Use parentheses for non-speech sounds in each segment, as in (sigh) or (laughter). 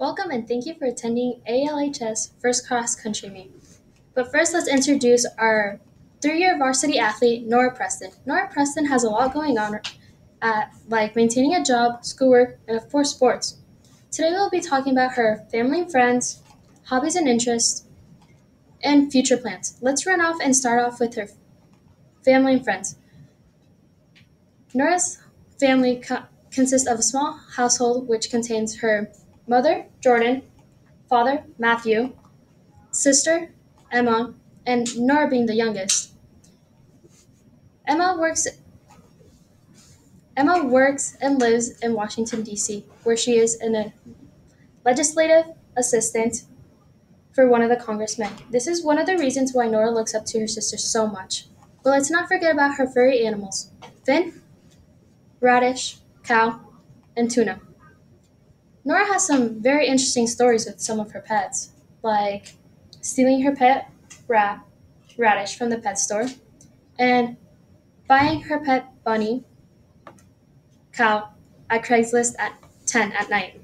Welcome and thank you for attending ALHS First Cross Country Meet. But first, let's introduce our three year varsity athlete, Nora Preston. Nora Preston has a lot going on, at, like maintaining a job, schoolwork, and of course, sports. Today, we'll be talking about her family and friends, hobbies and interests, and future plans. Let's run off and start off with her family and friends. Nora's family co- consists of a small household which contains her mother, Jordan, father, Matthew, sister, Emma, and Nora being the youngest. Emma works Emma works and lives in Washington D.C., where she is a legislative assistant for one of the congressmen. This is one of the reasons why Nora looks up to her sister so much. But let's not forget about her furry animals Finn, Radish, Cow, and Tuna. Nora has some very interesting stories with some of her pets, like stealing her pet rat, Radish, from the pet store, and buying her pet bunny, Cow, at Craigslist at 10 at night.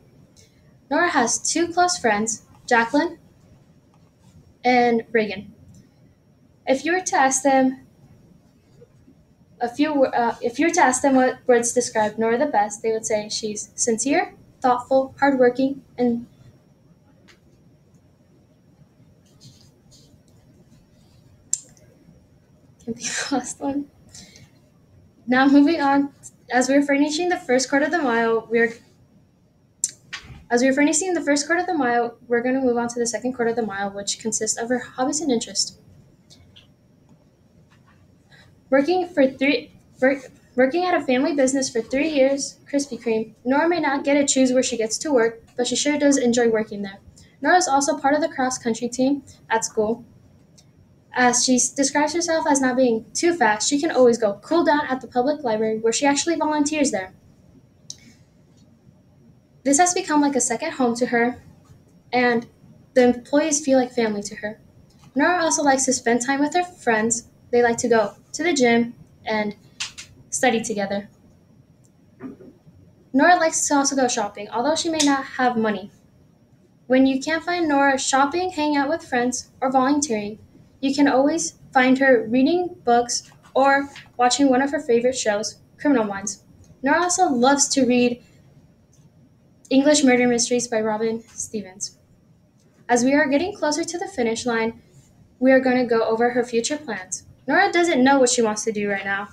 Nora has two close friends, Jacqueline and Reagan. If you were to ask them a few, uh, if you were to ask them what words describe Nora the best, they would say she's sincere, thoughtful, hardworking, and can be (laughs) the last one. Now moving on, as we're finishing the first quarter of the mile, we're as we're finishing the first quarter of the mile, we're going to move on to the second quarter of the mile, which consists of our hobbies and interests. Working for three, work, working at a family business for three years, Krispy Kreme, Nora may not get to choose where she gets to work, but she sure does enjoy working there. Nora is also part of the cross country team at school. As she describes herself as not being too fast, she can always go cool down at the public library where she actually volunteers there. This has become like a second home to her, and the employees feel like family to her. Nora also likes to spend time with her friends. They like to go to the gym and study together. Nora likes to also go shopping, although she may not have money. When you can't find Nora shopping, hanging out with friends, or volunteering, you can always find her reading books or watching one of her favorite shows, Criminal Minds. Nora also loves to read English Murder Mysteries by Robin Stevens. As we are getting closer to the finish line, we are going to go over her future plans. Nora doesn't know what she wants to do right now.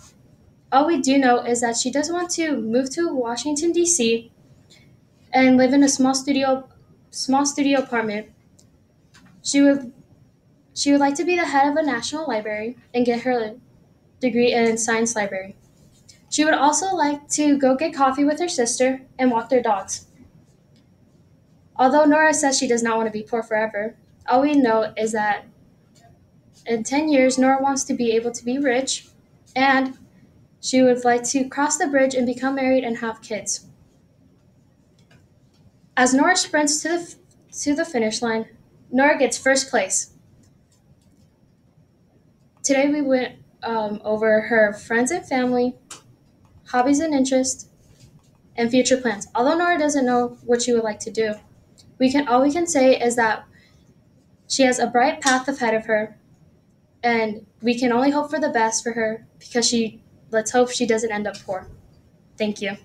All we do know is that she does want to move to Washington D.C. and live in a small studio small studio apartment. She would she would like to be the head of a national library and get her degree in science library. She would also like to go get coffee with her sister and walk their dogs. Although Nora says she does not want to be poor forever, all we know is that in 10 years, Nora wants to be able to be rich and she would like to cross the bridge and become married and have kids. As Nora sprints to the, to the finish line, Nora gets first place. Today we went um, over her friends and family, hobbies and interests, and future plans. Although Nora doesn't know what she would like to do, we can all we can say is that she has a bright path ahead of her and we can only hope for the best for her because she let's hope she doesn't end up poor. Thank you.